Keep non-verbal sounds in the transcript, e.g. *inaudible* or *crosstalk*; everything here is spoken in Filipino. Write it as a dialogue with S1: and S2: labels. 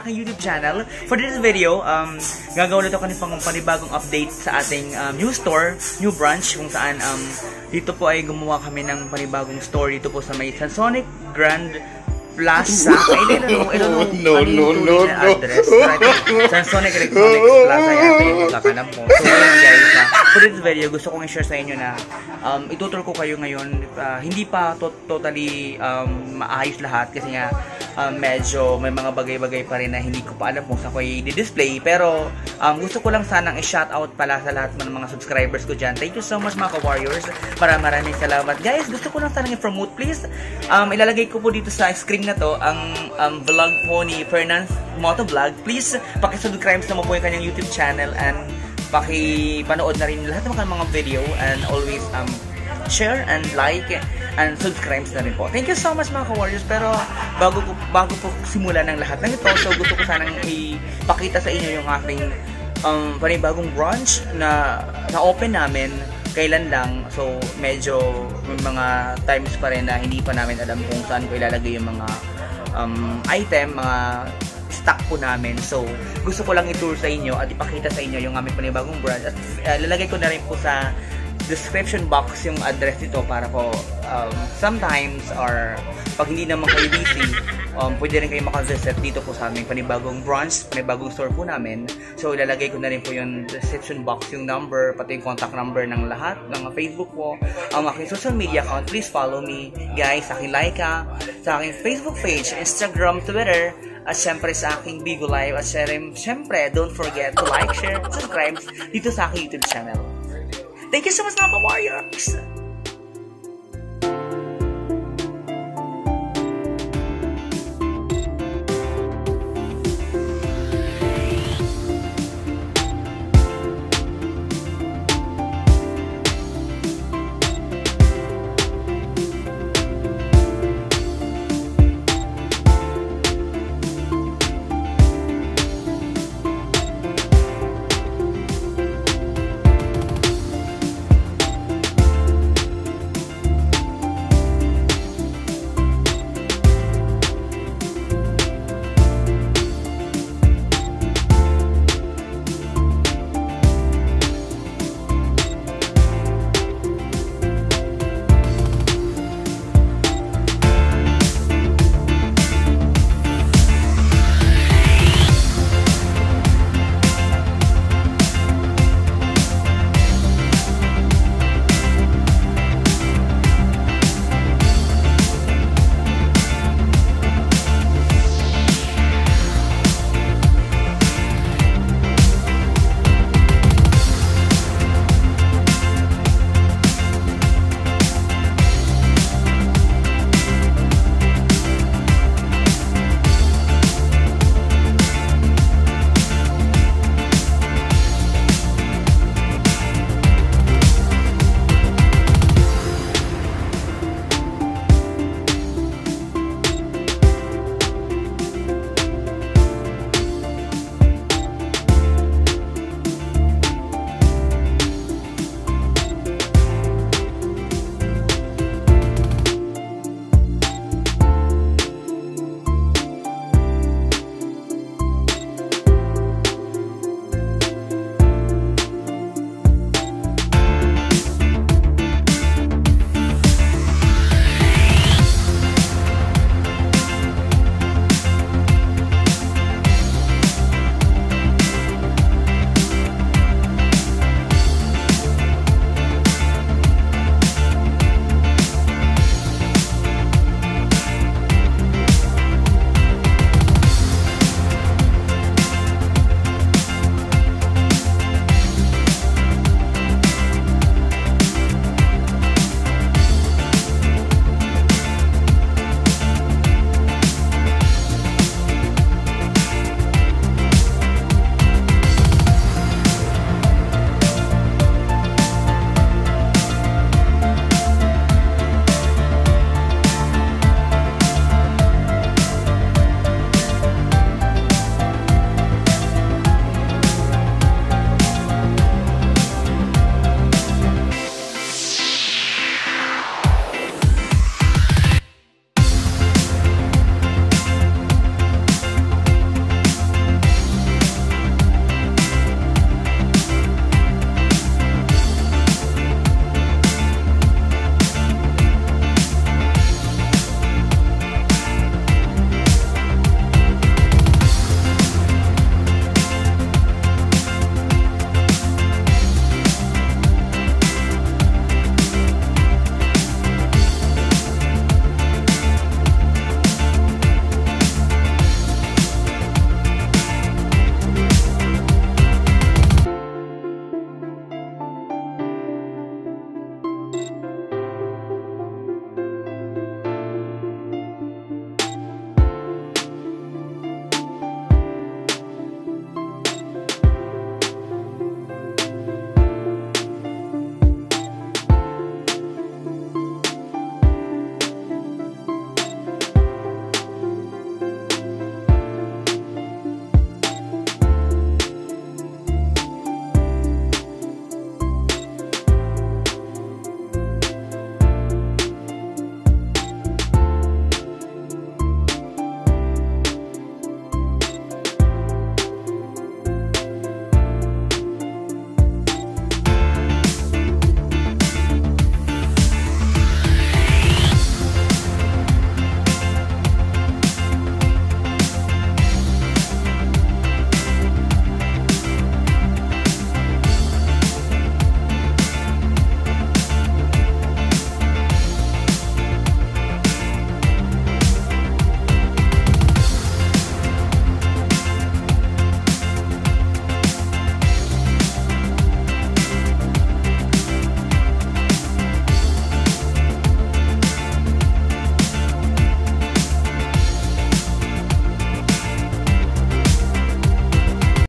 S1: aking YouTube channel. For this video, um, gagawin ito kami pang panibagong update sa ating um, new store, new branch, kung saan um, dito po ay gumawa kami ng panibagong store dito po sa may Sansonic Grand Plaza. *laughs* Ay, hindi, no, no,
S2: No, no, no, no.
S1: address. Sansonic Electronics Plaza yata yung kakalam po. So, ayun guys, uh, for this video, gusto kong i-share sa inyo na um, itutur ko kayo ngayon. Uh, hindi pa to- totally um, maayos lahat kasi nga um, medyo may mga bagay-bagay pa rin na hindi ko pa alam kung saan ko i-display. Pero um, gusto ko lang sanang i-shoutout pala sa lahat ng mga subscribers ko dyan. Thank you so much mga ka-warriors. Maraming maraming salamat. Guys, gusto ko lang sanang i-promote please. Um, ilalagay ko po dito sa screen na to ang um, vlog po ni Fernand Motovlog. Please, pakisubscribe na mo po yung kanyang YouTube channel and pakipanood na rin lahat ng mga video and always um, share and like and subscribe na rin po. Thank you so much mga ka-warriors. Pero bago ko bago po simula ng lahat ng ito, so gusto ko sanang ipakita sa inyo yung aking um, panibagong branch na na-open namin kailan lang. So medyo may mga times pa rin na hindi pa namin alam kung saan ko ilalagay yung mga um, item, mga stock po namin. So, gusto ko lang i-tour sa inyo at ipakita sa inyo yung aming panibagong brand. At uh, lalagay ko na rin po sa description box yung address nito para po um, sometimes or pag hindi naman kayo busy, um, pwede rin kayo makavisit dito po sa aming panibagong branch, panibagong store po namin. So, ilalagay ko na rin po yung description box, yung number, pati yung contact number ng lahat, ng Facebook po, ang aking social media account. Please follow me, guys, sa aking Laika, sa aking Facebook page, Instagram, Twitter, at syempre sa aking Bigo Live. At syempre, don't forget to like, share, subscribe dito sa aking YouTube channel. Thank you so much Mama ka-warriors!